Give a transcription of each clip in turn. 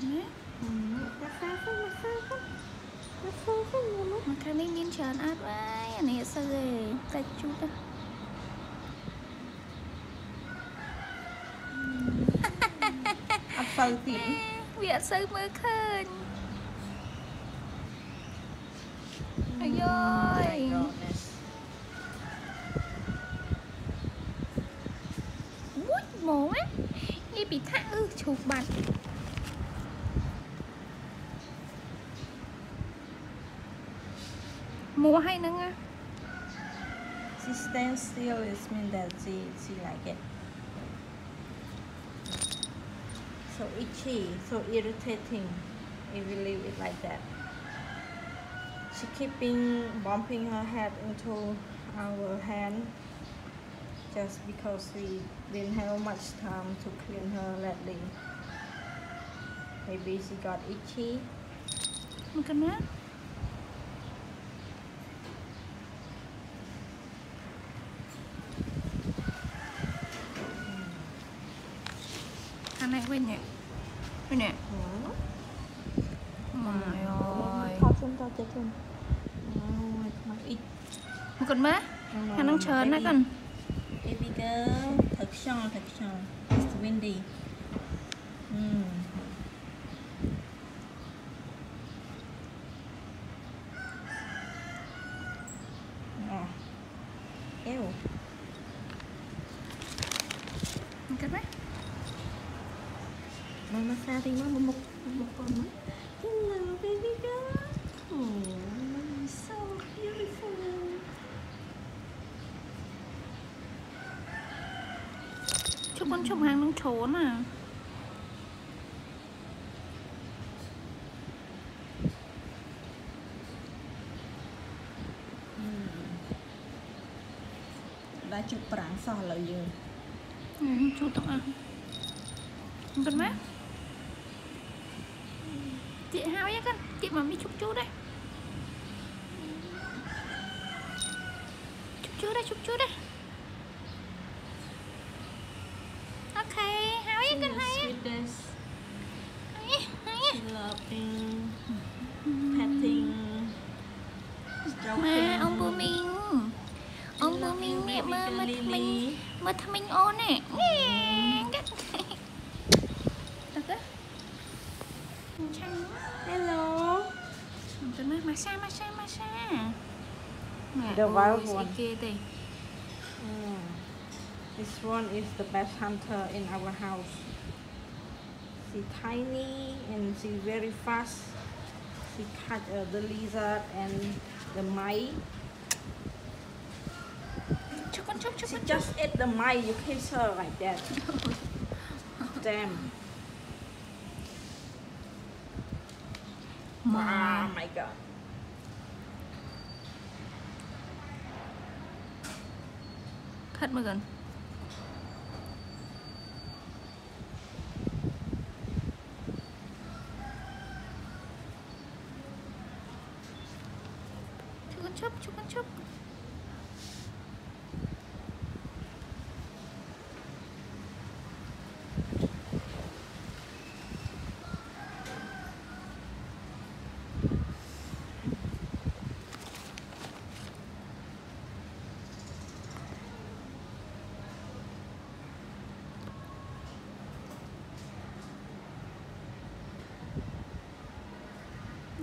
ទៅណាមកសាសិនមកសាសិនមកសាសិនមកមកខាងនេះមានច្រើនអត់ហើយអានេះអត់សូវទេតែជូតណាអត់សូវទៀតវាអត់សូវមើលឃើញអាយយវូចមកណានេះពីថាអឺឈូសបាត់ it stands still, it means that she, she like it. So itchy, so irritating if you leave it like that. She keeping bumping her head into our hand just because we didn't have much time to clean her lately. Maybe she got itchy. Look at that. វិញនេះ Hmm. ម៉ែអើយ ថតជុំតទៅជុំអូយខ្មៅអ៊ីច មកកូនមើលខាងហ្នឹងច្រើនណាស់កូន Baby girl ត្រូវខ្យល់ត្រូវខ្យល់ It's windy អឺ មកមកសាទីមកមកមុខមុខកូនមក Hello baby girl Oh you're so beautiful ជុំកូនជុំខាងហ្នឹងជ្រូនណាដាក់ជុកប្រាំងសោះឥឡូវយើងហឹមជូតទាំងអស់មកកូនមើលទៀតហើយហ្នឹ chị hao ấy kan chị mà mi chút chút đấy. Chút chút đấy chút chút đấy. Hello. Tôi nói. Mẹ the wild one. Hmm. This one is the best hunter in our house. She tiny and she very fast. She catch uh, the lizard and the mite. She just ate the mice. You kiss her like that. Damn. Mom. Oh my god. Cut my gun.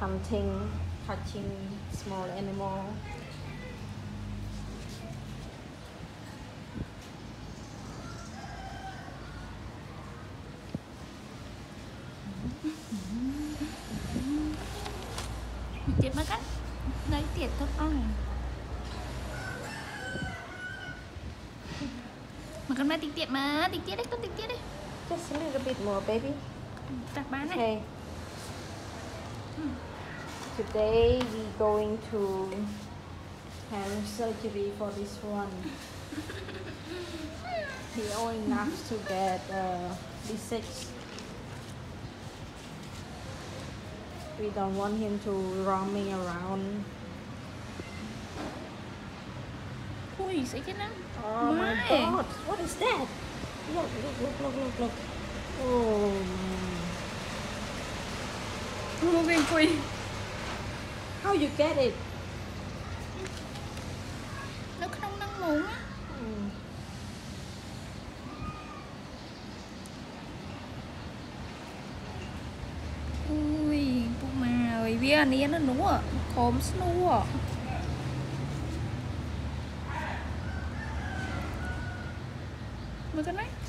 hunting, catching small animal. Tiệt mất á Đấy tiệt thật ông Makan mah titik mah titik deh, kau titik deh. Just a little bit more, baby. Tak mana? Okay. Hmm. today we going to have surgery for this one. He only enough to get uh, six. We don't want him to roaming around. Ui, it now. Oh my. my god, what is that? Look, look, look, look, look, look. Oh. Moving, please. How you get it? Nó không năng muốn á Ui, bụng mà ơi, bia ní nó nú ạ, khóm nú ạ Look at that.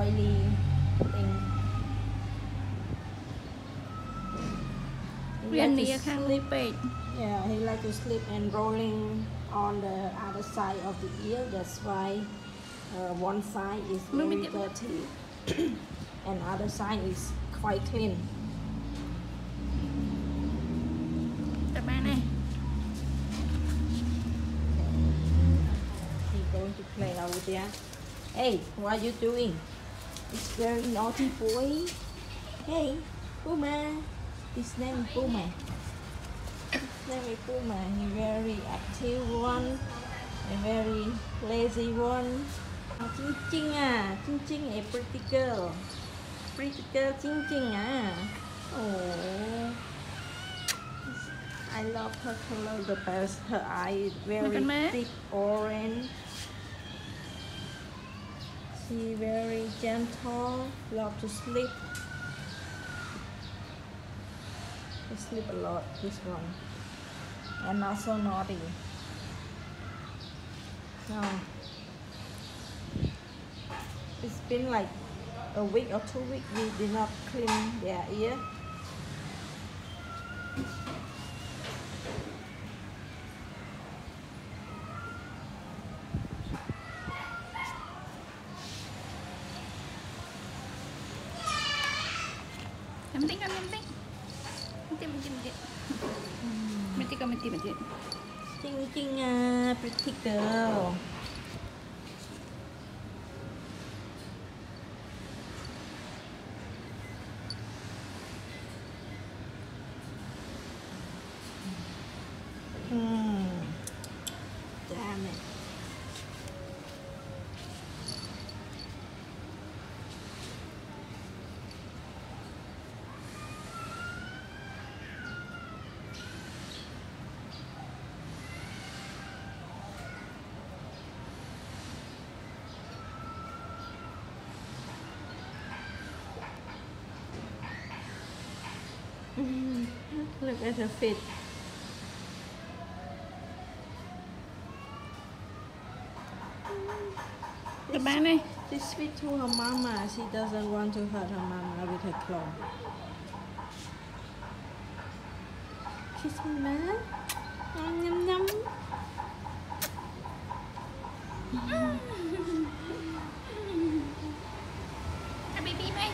oily thing. He really like to Yeah, he like to sleep and rolling on the other side of the ear. That's why uh, one side is very dirty and other side is quite clean. Tập. He going to play out there. Hey, what are you doing? It's very naughty boy. Hey, Puma. His name is Puma. His name is Puma. He very active one, a very lazy one. Ching Ching ah, Ching Ching a pretty girl. Pretty girl Ching Ching ah. Oh. I love her color the best. Her eye is very deep orange. She very gentle. Love to sleep. She sleep a lot. This one, and not so naughty. No. It's been like a week or two weeks we did not clean their ear. Ambil kan, ambil. Ambil, ambil, ambil. Ambil, ambil, ambil. Ambil, Cing cing ah, pretty girl. Look at her feet. The bunny. She's sweet to her mama. She doesn't want to hurt her mama with her claw. Kiss me, man. Nom, nom, nom. Mm. baby, baby.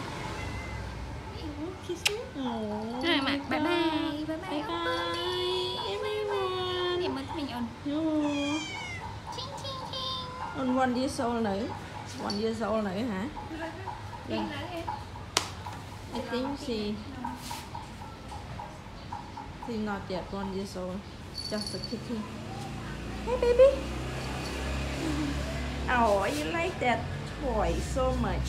Kiss me. Aww. Rồi, bye bye. God. Bye bye. Bye bye, everyone. នេះមើល mình ôn. Oh, Ching ching ching. on one years old nữa. One years old nữa hả? Đi lại em. I think she she's not yet one years old. Just a kitty. Hey baby. Oh, you like that toy so much.